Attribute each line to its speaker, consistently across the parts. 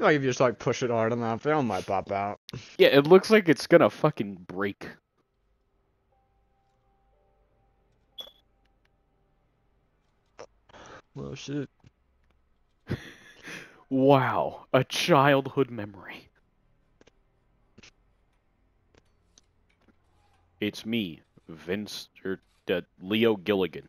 Speaker 1: Like if you just like push it hard enough, it might pop out.
Speaker 2: Yeah, it looks like it's gonna fucking break.
Speaker 1: Well, shit.
Speaker 2: Wow, a childhood memory. It's me, Vince or uh, Leo Gilligan.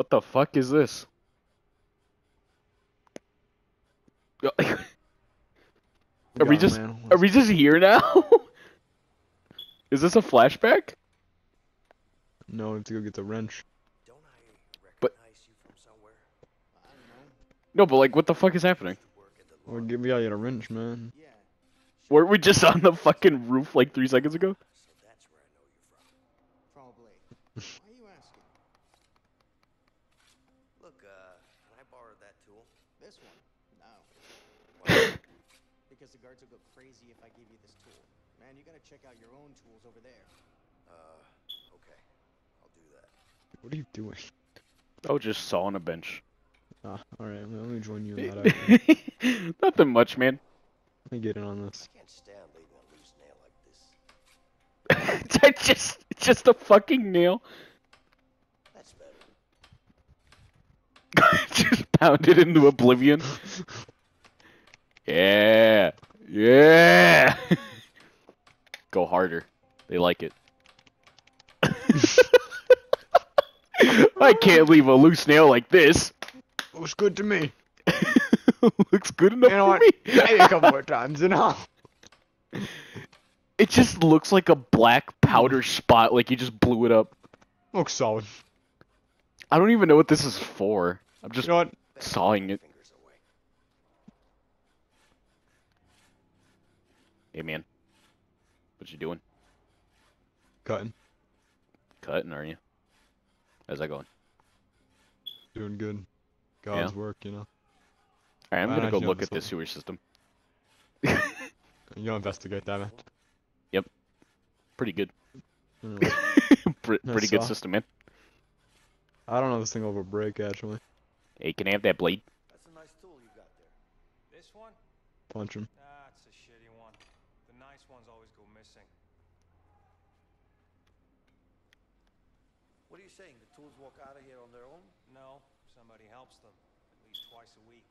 Speaker 2: What the fuck is this? Are we just
Speaker 1: man,
Speaker 2: are we just here now? is this a flashback?
Speaker 1: No, I have to go get the wrench.
Speaker 3: Don't I
Speaker 2: But-
Speaker 3: you from somewhere?
Speaker 4: I don't know.
Speaker 2: No, but like what the fuck is happening?
Speaker 3: You work at the
Speaker 1: Well, give me out a wrench, man.
Speaker 4: Yeah.
Speaker 2: Weren't we just on the fucking roof like three seconds ago?
Speaker 3: So that's where I know you from.
Speaker 4: Probably. Why are you asking?
Speaker 3: Look, uh, can I borrow that tool?
Speaker 4: This one? No.
Speaker 3: Why?
Speaker 4: Because the guards will go crazy if I give you this tool. Man, you gotta check out your own tools over there.
Speaker 3: uh, okay. I'll do that.
Speaker 1: What are you doing?
Speaker 2: Oh, just saw on a bench.
Speaker 1: Ah, alright, let me join you in that. idea.
Speaker 2: Nothing much, man.
Speaker 1: Let me get in on this.
Speaker 3: I can't stand leaving a loose nail like this.
Speaker 2: it's just it's just a fucking nail.
Speaker 3: That's better.
Speaker 2: just pounded into oblivion. Yeah. Yeah. Go harder. They like it. I can't leave a loose nail like this.
Speaker 1: Looks good to me.
Speaker 2: Looks good enough
Speaker 1: You know
Speaker 2: for
Speaker 1: what?
Speaker 2: me.
Speaker 1: Maybe a couple more times, you know?
Speaker 2: It just looks like a black powder spot, like you just blew it up.
Speaker 1: Looks solid.
Speaker 2: I don't even know what this is for. I'm just
Speaker 1: You know what?
Speaker 2: Sawing it. Hey man, what you doing?
Speaker 1: Cutting.
Speaker 2: Cutting, are you? How's that going?
Speaker 1: Doing good. God's work, you know?
Speaker 2: Alright, I'm gonna go look at
Speaker 1: just
Speaker 2: the sewer system.
Speaker 1: You go investigate that, man. Yep.
Speaker 2: Pretty good. Hmm.
Speaker 1: Anyway,
Speaker 2: Pre- pretty good
Speaker 1: saw.
Speaker 2: system, man.
Speaker 1: I don't know if this thing will ever break, actually.
Speaker 2: Hey, can I have that blade?
Speaker 3: That's a nice tool you got there.
Speaker 5: This one?
Speaker 1: Punch him.
Speaker 5: That's a shitty one. The nice ones always go missing.
Speaker 3: What are you saying? The tools walk out of here on their own?
Speaker 5: No, somebody helps them. At least twice a week.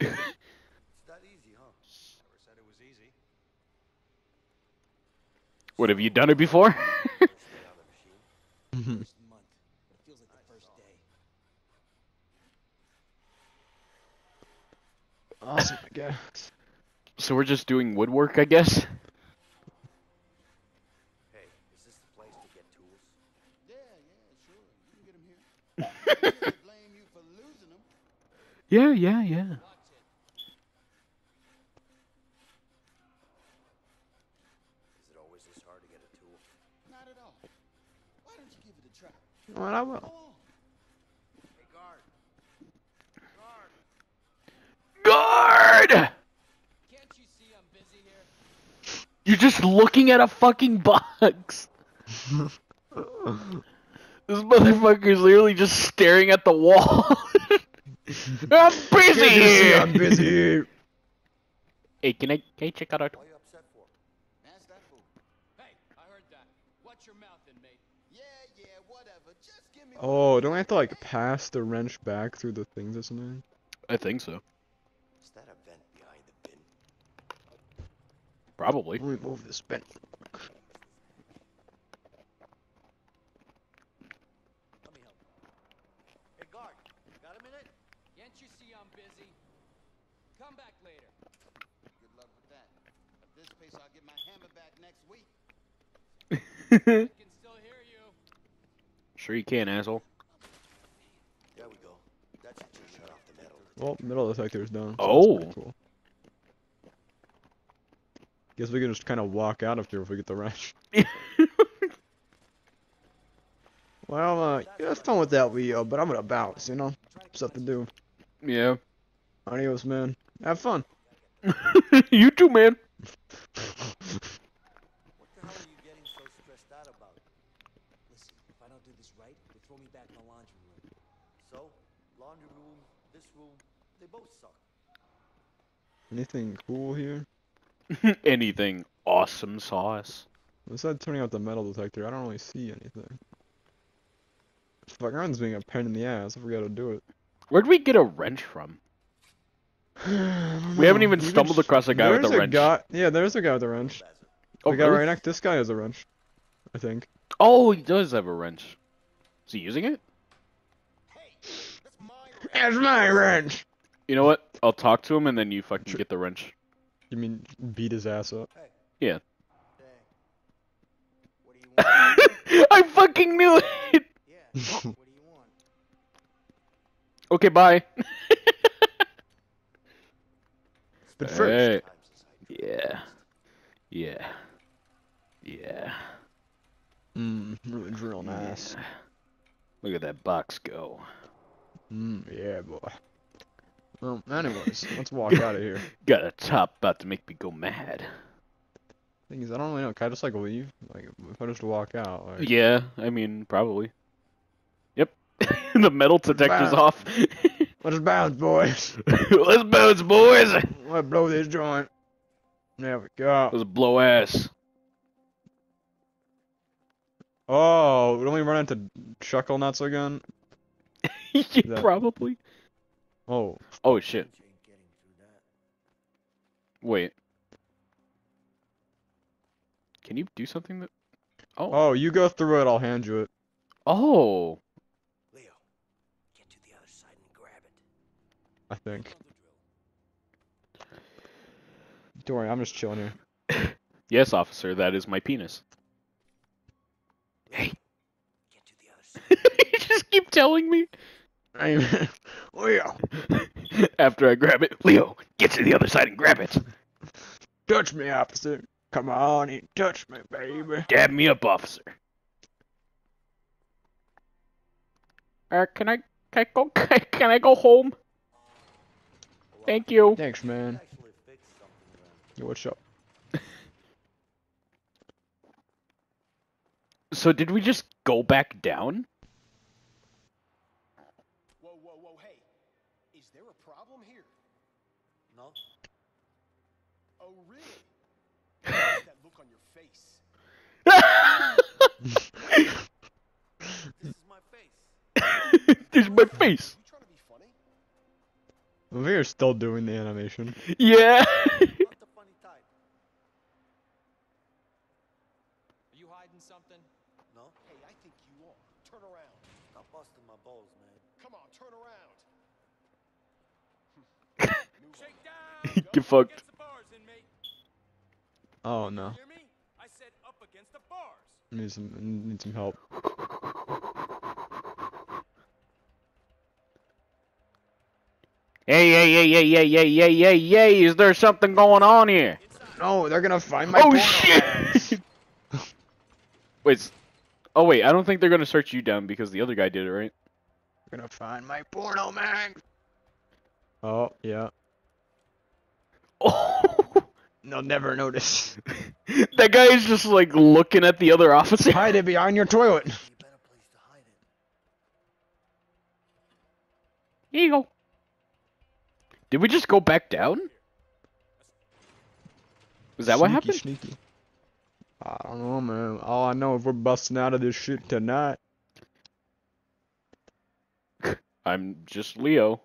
Speaker 3: It's that easy, huh?
Speaker 5: Never said it was easy.
Speaker 2: What have you done it before?
Speaker 3: Stay on the machine.
Speaker 4: First month. But it feels like the first day.
Speaker 1: Awesome, I guess.
Speaker 2: so we're just doing woodwork, I guess.
Speaker 3: Hey, is this the place to get tools?
Speaker 4: Yeah, yeah, sure. You can get 'em here. I can't blame you for losing 'em.
Speaker 2: Yeah, yeah, yeah.
Speaker 3: Is it always this hard to get a tool?
Speaker 4: Not at all. Why don't you give it a try?
Speaker 1: Well, I will.
Speaker 3: Hey, guard. Guard.
Speaker 2: Guard!
Speaker 4: Can't you see I'm busy here?
Speaker 2: You're just looking at a fucking box. This motherfucker's literally just staring at the wall. I'm busy
Speaker 1: Good see
Speaker 2: here.
Speaker 1: I'm busy.
Speaker 2: Hey, can I, can I check out our?
Speaker 3: What are you upset for?
Speaker 4: Ask that fool. Hey, I heard that. Watch your mouth, inmate. Yeah, yeah, whatever. Just give me.
Speaker 1: Oh, don't I have to like pass the wrench back through the things or something?
Speaker 2: I think so.
Speaker 3: Is that a vent behind the bin?
Speaker 2: Probably.
Speaker 1: Let me move this bin.
Speaker 3: Let me help. Hey, guard. Got a minute?
Speaker 4: Can't you see I'm busy? Come back later. Good luck with that. At this pace, I'll get my hammer back next week. I can still hear you.
Speaker 2: Sure you can, asshole.
Speaker 3: There we go. That should just shut off the metal.
Speaker 1: Well, metal detector's done.
Speaker 2: Oh.
Speaker 1: that's Cool. Guess we can just kind of walk out of here if we get the wrench. Well, uh, yeah, it's fun with that Leo, but I'm gonna bounce, you know? Stuff to do.
Speaker 2: yeah.
Speaker 1: Adios, man. Have fun.
Speaker 2: you too, man.
Speaker 3: What the hell are you getting so stressed out about?
Speaker 4: Listen, if I don't do this right, they throw me back in the laundry.
Speaker 3: room. So, laundry room, this they both suck.
Speaker 1: Anything cool here?
Speaker 2: Anything awesome sauce?
Speaker 1: Besides turning out the metal detector, I don't really see anything. Fuck, everyone's being a pain in the ass. I forgot to do it.
Speaker 2: Where'd we get a wrench from? We haven't even
Speaker 1: You
Speaker 2: stumbled
Speaker 1: sh-
Speaker 2: across a guy with
Speaker 1: there's
Speaker 2: a wrench.
Speaker 1: Guy, yeah, there's a guy with a wrench.
Speaker 2: Oh,
Speaker 1: the guy
Speaker 2: really?
Speaker 1: right next. This guy has a wrench. I think.
Speaker 2: Oh, he does have a wrench. Is he using it?
Speaker 1: That's my wrench.
Speaker 2: You know what? I'll talk to him and then you fucking get the wrench.
Speaker 1: You mean beat his ass up?
Speaker 2: Yeah.
Speaker 3: Dang. What do you want?
Speaker 2: I fucking knew it!
Speaker 3: yeah, what do you want?
Speaker 2: Okay, bye.
Speaker 1: But first,
Speaker 2: Hey.
Speaker 3: Time since I
Speaker 2: Yeah. Yeah. Yeah.
Speaker 1: mmm, really real nice.
Speaker 2: Yeah. Look at that box go.
Speaker 1: Mmm, yeah, boy. Well, anyways, let's walk out of here.
Speaker 2: Got a top about to make me go mad.
Speaker 1: Thing is, I don't really know. Can I just like leave? Like, if I just walk out, like,
Speaker 2: Yeah, I mean, probably. Yep. the metal detector's off.
Speaker 1: let's bounce, boys.
Speaker 2: Let's bounce, boys!
Speaker 1: Let's blow this joint. There we go.
Speaker 2: Let's blow ass.
Speaker 1: Oh, don't we run into Chuckle Nuts again?
Speaker 2: yeah,
Speaker 1: That-
Speaker 2: probably.
Speaker 1: Oh,
Speaker 2: Oh, shit.
Speaker 3: ain't getting through that.
Speaker 2: Wait. Can you do something that... Oh.
Speaker 1: oh, you go through it. I'll hand you it.
Speaker 2: Oh.
Speaker 3: Leo, get to the other side and grab it.
Speaker 1: I think.
Speaker 3: Know the drill.
Speaker 1: Don't worry, I'm just chilling here.
Speaker 2: Yes, officer, that is my penis. Hey.
Speaker 3: Get to the other side.
Speaker 2: you just keep telling me.
Speaker 1: Hey, Leo,
Speaker 2: After I grab it, Leo, get to the other side and grab it.
Speaker 1: touch me, officer. Come on and touch me, baby.
Speaker 2: Dab me up, officer. Uh, can I, can I go, can I, go home? Thank you.
Speaker 1: Thanks, man.
Speaker 3: Actually fix something then.
Speaker 1: Yo, what's up?
Speaker 2: So did we just go back down?
Speaker 6: Whoa, whoa, whoa, hey. Is there a problem here?
Speaker 3: No?
Speaker 6: Oh, really? that look on your face.
Speaker 3: This is my face.
Speaker 2: this is my face.
Speaker 6: You trying to be funny?
Speaker 1: We're still doing the animation.
Speaker 2: Yeah.
Speaker 3: Not the funny type.
Speaker 4: Are you hiding something?
Speaker 3: No?
Speaker 6: Hey, I think you are. Turn around.
Speaker 3: Stop busting my balls, man.
Speaker 6: Come on, turn around.
Speaker 4: Shake down!
Speaker 2: Get fucked.
Speaker 4: bars.
Speaker 1: Oh no,
Speaker 4: Hear me? I said up against the bars.
Speaker 1: need some need some help.
Speaker 2: Hey, hey, hey, hey, hey, hey, hey, hey, hey, is there something going on here?
Speaker 1: No, they're gonna find my.
Speaker 2: oh
Speaker 1: porno
Speaker 2: shit! wait, oh wait, I don't think they're gonna search you down because the other guy did it, right?
Speaker 1: They're gonna find my porno man. Oh yeah,
Speaker 2: Oh,
Speaker 1: they'll never notice.
Speaker 2: that guy is just like looking at the other officer.
Speaker 1: Hide it behind your toilet.
Speaker 3: Be a better place to hide it.
Speaker 2: Here you go. Did we just go back down? Is that what happened?
Speaker 1: Sneaky. I don't know, man. All I know is we're busting out of this shit tonight.
Speaker 2: I'm just Leo.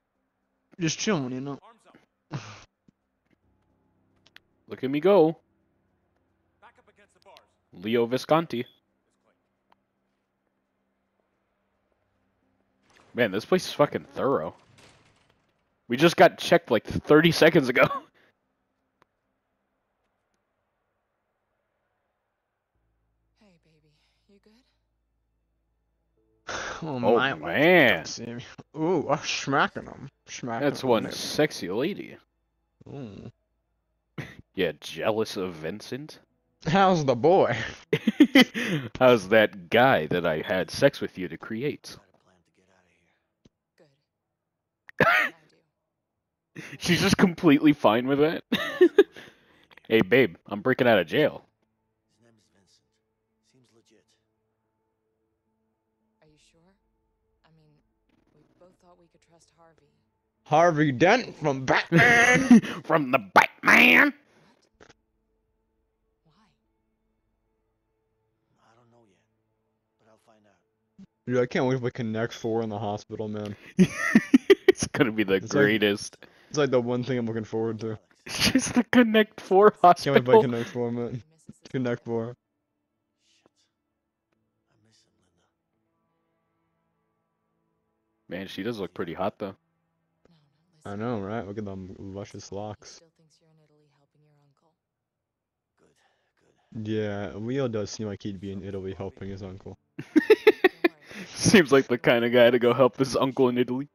Speaker 1: Just chilling, you know.
Speaker 4: Arms up.
Speaker 2: Look at me go.
Speaker 4: Back up against the bars.
Speaker 2: Leo Visconti. Man, this place is fucking thorough. We just got checked like 30 seconds ago.
Speaker 7: Hey, baby, you good?
Speaker 1: Oh,
Speaker 2: Oh,
Speaker 1: my,
Speaker 2: man.
Speaker 1: Ooh, I'm smacking them. Smacking
Speaker 2: That's
Speaker 1: 'em,
Speaker 2: one
Speaker 1: baby.
Speaker 2: sexy lady.
Speaker 1: Ooh.
Speaker 2: Yeah, jealous of Vincent?
Speaker 1: How's the boy?
Speaker 2: How's that guy that I had sex with you to create?
Speaker 3: Try to plan to get out of here.
Speaker 7: Good. I do.
Speaker 2: She's just completely fine with it. hey, babe, I'm breaking out of jail.
Speaker 3: His name is Vincent. Seems legit.
Speaker 7: Are you sure? I mean, we both thought we could trust Harvey.
Speaker 1: Harvey Dent from Batman.
Speaker 2: From the Batman.
Speaker 1: Dude, I can't wait for Connect Four in the hospital, man.
Speaker 2: it's gonna be the
Speaker 1: It's like-
Speaker 2: greatest.
Speaker 1: It's like the one thing I'm looking forward to.
Speaker 2: It's just the Connect Four hospital.
Speaker 1: Can't wait to play
Speaker 2: hospital.
Speaker 1: Connect Four, man. Connect Four.
Speaker 3: shit. I miss him, Linda.
Speaker 2: Man, she does look pretty hot though.
Speaker 7: No, no,
Speaker 1: I know, right? Look at them luscious locks.
Speaker 7: still thinks you're in Italy helping your uncle.
Speaker 3: Good, good.
Speaker 1: Yeah, Leo does seem like he'd be in Italy helping his uncle.
Speaker 7: Don't worry.
Speaker 2: Seems like the kind of guy to go help his uncle in Italy.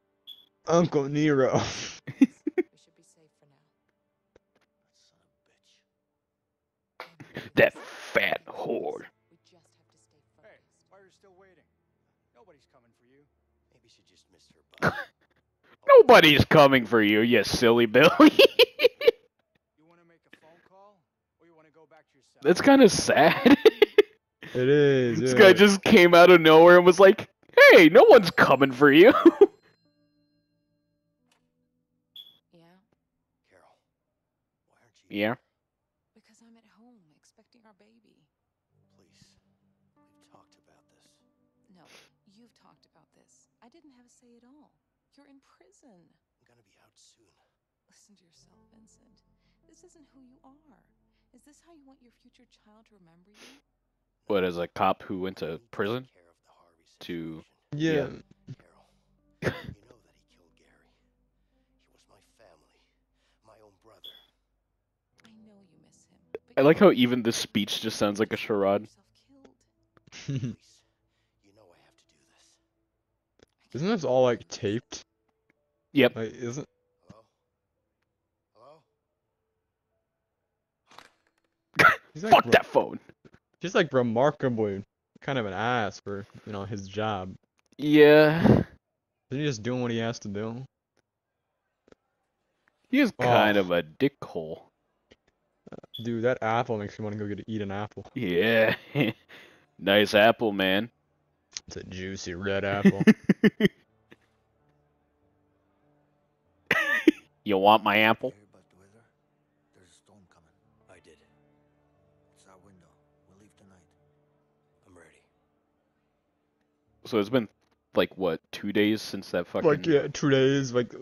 Speaker 1: Uncle Nero.
Speaker 7: we should be safe for now.
Speaker 3: That son of a bitch.
Speaker 2: That fat whore.
Speaker 7: We just have to stay
Speaker 5: Hey,
Speaker 7: focused.
Speaker 5: why are you still waiting? Nobody's coming for you.
Speaker 3: Maybe she just missed her bus.
Speaker 2: Nobody's coming for you, you silly Billy.
Speaker 5: You want to make a phone call, or you want to go back to your cell?
Speaker 2: That's kind of sad.
Speaker 1: It is.
Speaker 2: this
Speaker 1: yeah.
Speaker 2: guy just came out of nowhere and was like, "Hey, no one's coming for you."
Speaker 7: Yeah,
Speaker 3: Carol, why aren't you
Speaker 2: yeah.
Speaker 7: because I'm at home expecting our baby.
Speaker 3: Please, we've talked about this.
Speaker 7: No, you've talked about this. I didn't have a say at all. You're in prison.
Speaker 3: I'm gonna be out soon.
Speaker 7: Listen to yourself, Vincent. This isn't who you are. Is this how you want your future child to remember you?
Speaker 2: What, as a cop who went to prison?
Speaker 3: care of the Harvey
Speaker 2: to-
Speaker 3: situation.
Speaker 1: Yeah.
Speaker 3: Carol, you know that he killed Gary. He was my family, my own brother.
Speaker 7: I know you miss him.
Speaker 2: I like how even the speech just sounds like a charade.
Speaker 7: killed.
Speaker 3: Please, you know I have to do this.
Speaker 7: I
Speaker 1: Isn't this all like taped?
Speaker 2: Yep.
Speaker 1: Like, isn't?
Speaker 3: Hello? Hello?
Speaker 1: He's like,
Speaker 2: Fuck that phone.
Speaker 1: He's like remarkably kind of an ass for you know his job.
Speaker 2: Yeah.
Speaker 1: Isn't he just doing what he has to do?
Speaker 2: He is oh. kind
Speaker 1: Oh.
Speaker 2: of a dickhole.
Speaker 1: Dude, that apple makes me want to go get eat an apple.
Speaker 2: Yeah. nice apple, man.
Speaker 1: It's a juicy red apple.
Speaker 2: you want my apple?
Speaker 3: Hear about the weather? There's a storm coming. I did. It's our window. We'll leave tonight. I'm ready.
Speaker 2: So it's been like what, two days since that fucking
Speaker 1: like yeah, two days. Like